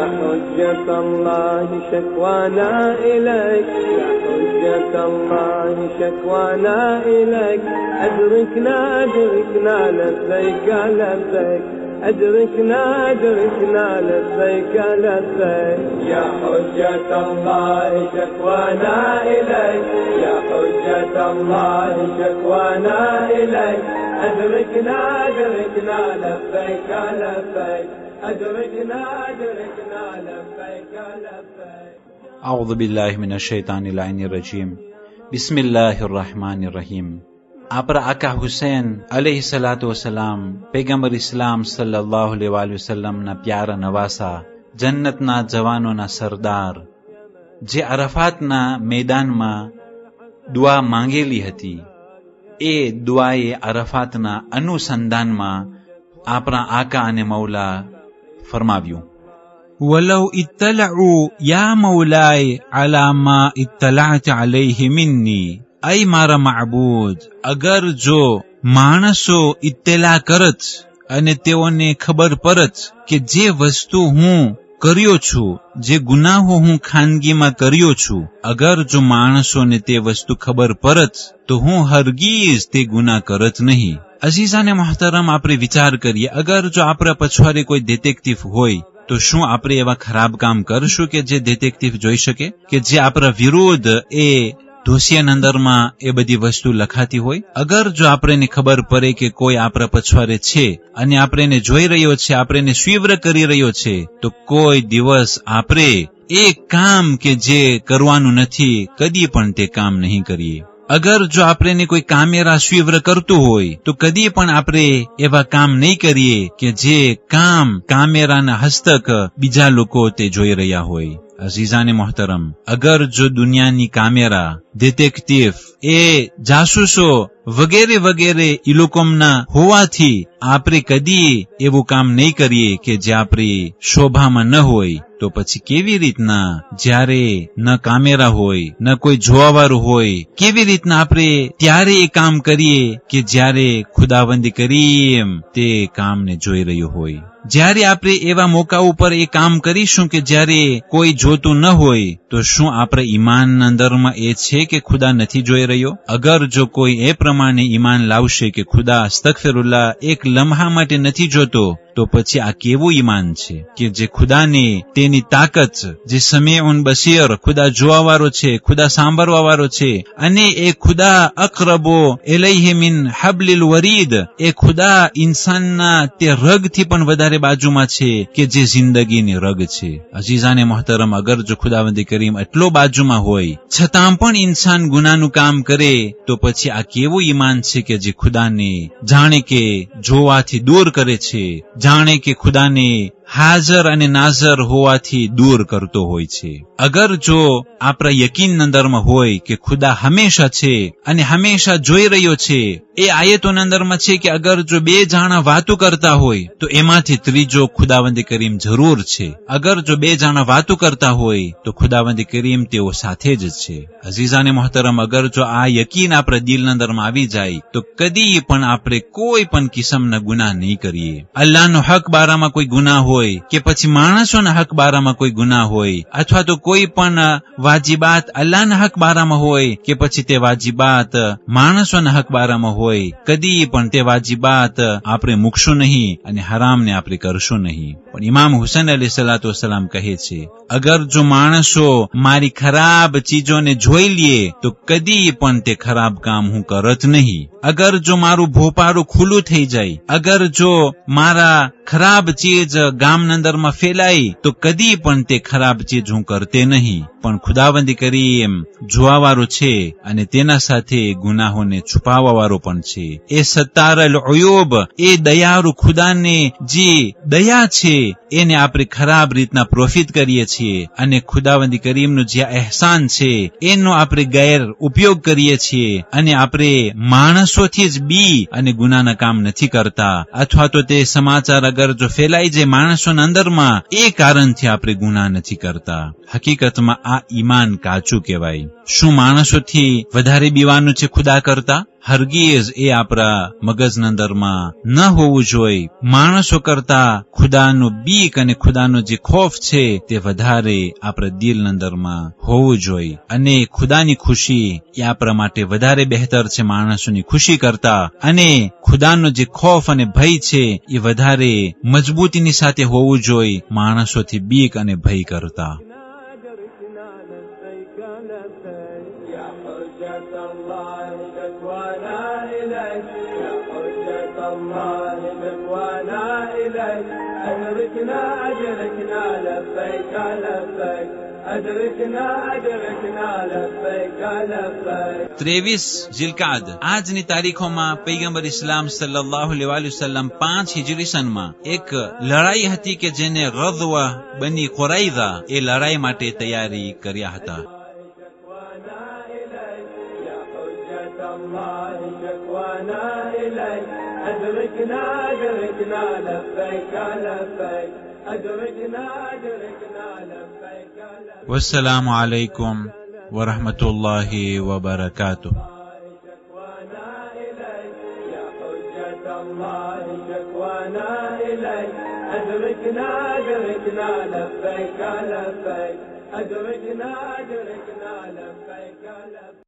حجة الله شكوانا إليك. يا حجة الله شكوانا إليك. أدركنا أدركنا لبيك لبيك. أدركنا أدركنا لبيك لبيك. يا حجة الله شكوانا إليك. يا حجة الله شكوانا إليك. أدركنا أدركنا لبيك لبيك. أدركنا أدركنا لبيك لبيك أعوذ بالله من الشيطان اللعين الرجيم بسم الله الرحمن الرحيم આપણા આકા હુસેન અલૈહિ સલાતુ વસલામ પેગમ્બર ઇસ્લામ સલ્લલ્લાહુ અલૈહિ વસલ્લમના પ્યારા નવાસા જન્નતના જવાનોના સરદાર જે અરફાતના મેદાનમાં દુઆ માંગેલી હતી એ દુઆએ અરફાતના અનુસંધાનમાં આપણા આકા અને મૌલા ફરમાવ્યું ولو اطلعوا يا مولاي على ما اطلعت عليه مني أي મારા માબૂદ અગર જો માણસો ઇત્તેલા કરત અને તેઓને ખબર પરત કે જે વસ્તુ હું કર્યો છું જે ગુનાહો હું ખાનગીમાં કર્યો છું અગર જો માણસોને તે વસ્તુ ખબર પરત તો હું હરગીઝ તે ગુના કરત નહીં અઝીઝાને મોહતરમ આપણે વિચાર કરીએ, અગર જો આપણા પછવારે કોઈ ડિટેક્ટિવ હોય, તો શું આપણે એવા ખરાબ કામ કરશું કે જે ડિટેક્ટિવ જોઈ શકે? કે જે આપણા વિરોધ એ ધોસિયાના અંદરમાં એ બધી વસ્તુ લખાતી હોય? અગર જો આપણને ખબર પડે કે કોઈ આપણા પછવારે છે, અને આપણે એને જોઈ રહ્યો છે આપણે એને સ્વીવ્ર કરી રહ્યો છે, તો કોઈ દિવસ આપણે એ કામ કે જે કરવાનું નથી, કદી પણ તે કામ નહીં કરીએ. અગર જો આપણે કોઈ કામેરા સ્વીવ્ર કરતું હોય, તો કદી પણ આપણે એવા કામ નહીં કરીએ કે જે કામ કામેરાના હસ્તક બીજા લોકો તે જોઈ રહ્યા હોય. અઝીઝાને મોહતરમ અગર જો દુનિયાની કામેરા ડિટેક્ટિવ એ જાસૂસો વગેરે વગેરે એ લોકોના હોવાથી આપણે કદી એવું કામ નહીં કરીએ કે જે આપણી શોભામાં ન હોય તો પછી કેવી રીતના જ્યારે ન કામેરા હોય ન કોઈ જોવાવાળું હોય કેવી રીતના આપણે ત્યારે એ કામ કરીએ કે જ્યારે ખુદાબંધી એમ તે કામને જોઈ રહ્યું હોય જ્યારે આપણે એવા મોકા ઉપર એ કામ કરીશું કે જ્યારે કોઈ જોતું ન હોય, તો શું આપણે ઈમાન અંદરમાં એ છે કે ખુદા નથી જોઈ રહ્યો? અગર જો કોઈ એ પ્રમાણે ઈમાન લાવશે કે ખુદા અસ્તગફિરુલ્લાહ એક લમ્હા માટે નથી જોતો તો પછી આ કેવું ઈમાન છે? કે જે ખુદાને તેની તાકત જે સમીઉન બસીર ખુદા જોવાવાળો છે, ખુદા સાંભળવાવાળો છે, અને એ ખુદા અકરબો એલૈહિ હબલિલ વરીદ, એ ખુદા ઇન્સાનના તે રગથી પણ વધારે બાજુમાં છે કે જે જિંદગીની રગ છે. અજીઝાને મોહતરમ, અગર જો ખુદાવંદી કરીમ એટલો બાજુમાં હોય, છતાં પણ ઇન્સાન ગુનાનું કામ કરે, તો પછી આ કેવું ઈમાન છે કે જે ખુદાને જાણે કે જોવાથી દૂર કરે છે જાણે કે ખુદાને હાજર અને નાઝર હોવાથી દૂર કરતો હોય છે. અગર જો આપણા યકીન અંદરમાં હોય કે ખુદા હંમેશા છે અને હંમેશા જોઈ રહ્યો છે, એ આયતોના અંદરમાં છે કે અગર જો બે જાણા વાતો કરતા હોય, તો એમાંથી ત્રીજો ખુદાવંદી કરીમ જરૂર છે. અગર જો બે જાણા વાતો કરતા હોય, તો ખુદાવંદી કરીમ તેઓ સાથે જ છે. અઝીઝાને મોહતરમ, અગર જો આ યકીન આપણા દિલના અંદરમાં આવી જાય, તો કદી પણ આપણે કોઈ પણ કિસમના ગુના નહીં કરીએ. અલ્લાહનો હક બારામાં કોઈ ગુના હોય કે પછી માણસોના હક બારામાં કોઈ ગુના હોય, અથવા તો કોઈ પણ વાજીબાત અલ્લાહના હક બારામાં હોય, કે પછી તે વાજીબાત માણસોના હક બારામાં હોય, કદી પણ તે વાજીબાત આપણે મૂકશું નહીં અને હરામને આપણે કરશું નહીં. પણ ઇમામ હુસેન અલી સલાતો સલામ કહે છે, અગર જો માણસો મારી ખરાબ ચીજોને જોઈ લે, તો કદી પણ તે ખરાબ કામ હું કરત નહીં. અગર જો મારું ભોપારું ખુલ્લું થઈ જાય, અગર જો મારા ખરાબ ચીજ ગામના અંદરમાં ફેલાઈ, તો કદી પણ તે ખરાબ ચીજ હું કરતે નહીં. પણ ખુદાબંદી કરી એમ જોવાવાળો છે અને તેના સાથે ગુનાહોને છુપાવવાવાળો પણ છે. એ સત્તારલ અયોબ એ દયાળુ ખુદાને, જે દયા છે, એને આપણે ખરાબ રીતના પ્રોફિટ કરીએ છીએ અને ખુદાવંદી કરીમનું જે અહેસાન છે, એનો આપણે ગેર ઉપયોગ કરીએ છીએ અને આપણે માણસોથી જ બી અને ગુનાના કામ નથી કરતા. અથવા તો તે સમાચાર અગર જો ફેલાઈ જાય માણસોના અંદરમાં, એ કારણથી આપણે ગુના નથી કરતા. હકીકતમાં આ ઈમાન કાચું કહેવાય. શું માણસોથી વધારે બીવાનું છે ખુદા કરતા? હરગીઝ એ આપણા મગજના અંદરમાં ન હોવું જોઈએ માણસો કરતા ખુદાનો બીક અને ખુદાનો જે ખોફ છે તે વધારે આપણા દિલના અંદરમાં હોવું જોઈએ અને ખુદાની ખુશી એ આપણા માટે વધારે બહેતર છે માણસોની ખુશી કરતા. અને ખુદાનો જે ખોફ અને ભય છે એ વધારે મજબૂતીની સાથે હોવું જોઈએ માણસોથી બીક અને ભય કરતા. الله شكوانا إليك يا حجة الله شكوانا إليك أدركنا أدركنا لبيك لبيك أدركنا أدركنا لبيك لبيك ત્રેવીસ જિલકાદ આજની તારીખોમાં પૈગંબર ઇસ્લામ સલ્લાહ વસલ્લમ પાંચ હિજરી સનમાં એક લડાઈ હતી કે જેને રદવ બની ખોરાઈદા એ લડાઈ માટે તૈયારી કર્યા હતા أدركنا لبيك لبيك. أدركنا أدركنا لبيك لبيك. والسلام عليكم ورحمة الله وبركاته. أدركنا أدركنا لبيك لبيك. أدركنا أدركنا لبيك لبيك.